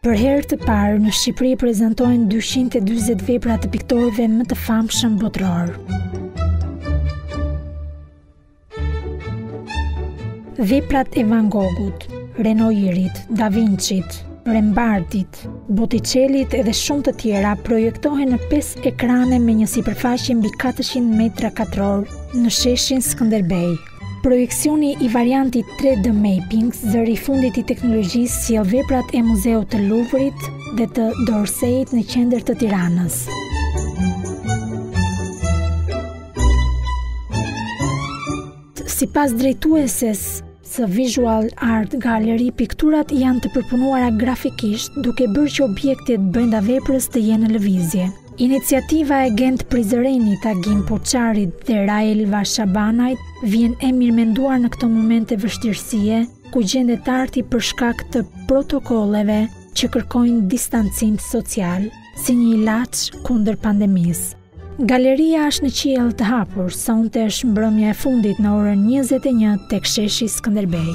Për herë të parë në Shqipëri prezantohen 240 vepra të piktorëve më të famshëm botërorë. Veprat e Van Goghut, Renoirit, Da Vinci-t, Rembrandtit, Botticellit dhe shumë të tjera projektohen në 5 ekrane me një sipërfaqe mbi 400 metra katrorë në sheshin Skënderbej. Projeksioni i variantit 3D Mapping, zëri i fundit i teknologjisë, sjell veprat e Muzeut të Louvre-it dhe të d'Orsay-it në qendër të Tiranës. Sipas drejtueses së Visual Art Gallery, pikturat janë të përpunuara grafikisht, duke bërë që objektet brenda veprës të jenë në lëvizje. Iniciativa e Gent Prizrenit, Agim Poçarit dhe Raelva Shabanajt vjen e mirëmenduar në këto momente vështirësie, ku gjendet arti për shkak të protokolleve që kërkojnë distancim social, si një ilaç kundër pandemisë. Galeria është në qiell të hapur, sonte është mbrëmja e fundit në orën 21 tek sheshi Skënderbej.